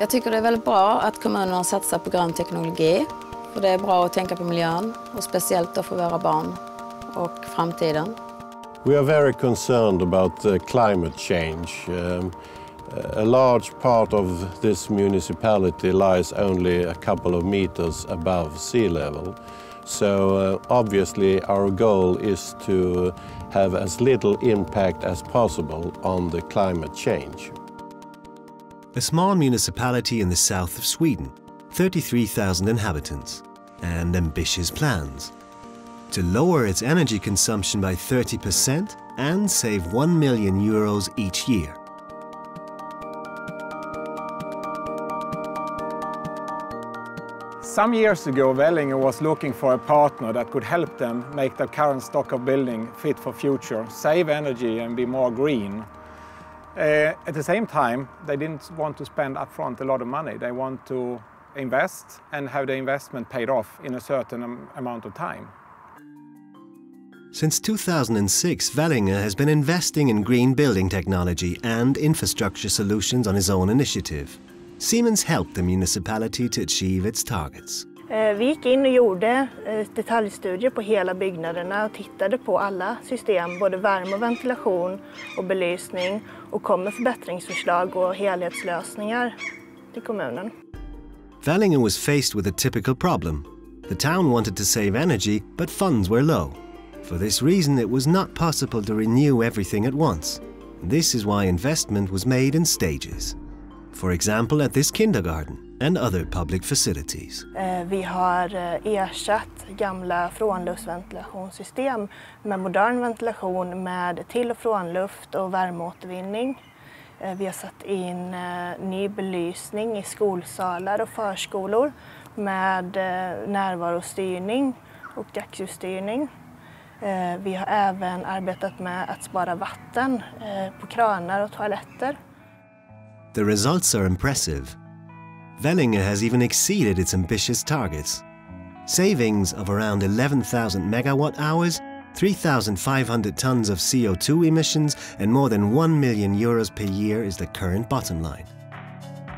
Jag tycker det är väldigt bra att kommunerna satsar på grön teknologi. För det är bra att tänka på miljön och speciellt då för våra barn och framtiden. We are very concerned about uh, climate change. Um, a large part of this municipality lies only a couple of meters above sea level. So uh, obviously our goal is to have as little impact as possible on the climate change. A small municipality in the south of Sweden, 33,000 inhabitants, and ambitious plans to lower its energy consumption by 30% and save 1 million euros each year. Some years ago, Vellinge was looking for a partner that could help them make their current stock of building fit for future, save energy and be more green. Uh, at the same time, they didn't want to spend upfront a lot of money. They want to invest and have the investment paid off in a certain amount of time. Since 2006, Vellinge has been investing in green building technology and infrastructure solutions on his own initiative. Siemens helped the municipality to achieve its targets. Eh, vi gick in och gjorde eh, detaljstudier på hela byggnaderna och tittade på alla system, både värme och ventilation och belysning och kom med förbättringsförslag och helhetslösningar till kommunen. Vellinge was faced with a typical problem. The town wanted to save energy, but funds were low. For this reason, it was not possible to renew everything at once. This is why investment was made in stages. For example, at this kindergarten and other public facilities. Eh, vi har eh, ersatt gamla frånluftsventilationssystem med modern ventilation med till och frånluft och värmeåtervinning. Eh, vi har satt in ny belysning i skolsalar och förskolor med närvarostyrning och dagsljusstyrning. Vi har även arbetat med att spara vatten på kranar och toaletter. The results are impressive. Vellinge has even exceeded its ambitious targets. Savings of around 11,000 megawatt hours, 3,500 tons of CO2 emissions, and more than 1 million euros per year is the current bottom line.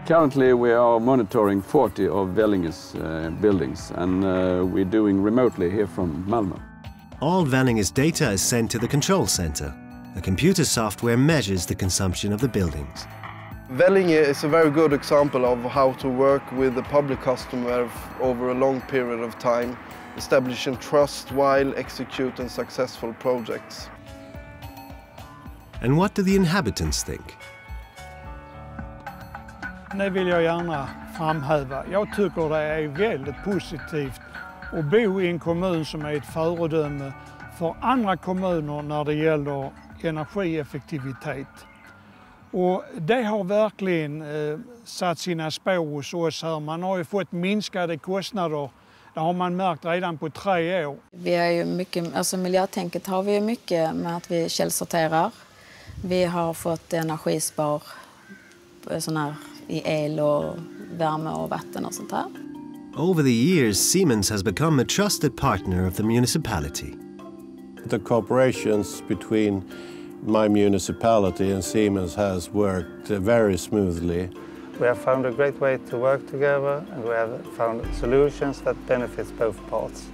Currently, we are monitoring 40 of Vellinge's uh, buildings, and uh, we're doing remotely here from Malmö. All Vellinge's data is sent to the control center. A computer software measures the consumption of the buildings. Vellinge is a very good example of how to work with the public customer over a long period of time, establishing trust while executing successful projects. And what do the inhabitants think? Det vill jag gärna framhäva. Jag tycker det är väldigt positivt att bo i en kommun som är ett föredöme för andra kommuner när det gäller energieffektivitet. Och det har verkligen eh, satt sina spår hos oss här. Man har ju fått minskade kostnader. Det har man märkt redan på tre år. Vi är ju mycket, alltså miljötänket har vi ju mycket med att vi källsorterar. Vi har fått energispar eh, sån här, i el och värme och vatten och sånt här. Over the years, Siemens has become a trusted partner of the municipality. The cooperations between my municipality and Siemens has worked very smoothly. We have found a great way to work together and we have found solutions that benefits both parts.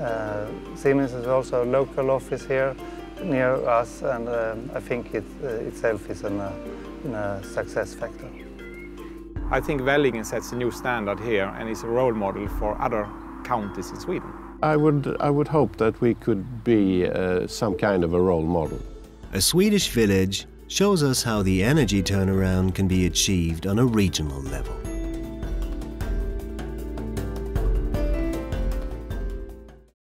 Uh, Siemens is also a local office here near us and um, I think it uh, itself is an, uh, a success factor. I think Vellinge sets a new standard here and is a role model for other counties in Sweden. I would, I would hope that we could be uh, some kind of a role model. A Swedish village shows us how the energy turnaround can be achieved on a regional level.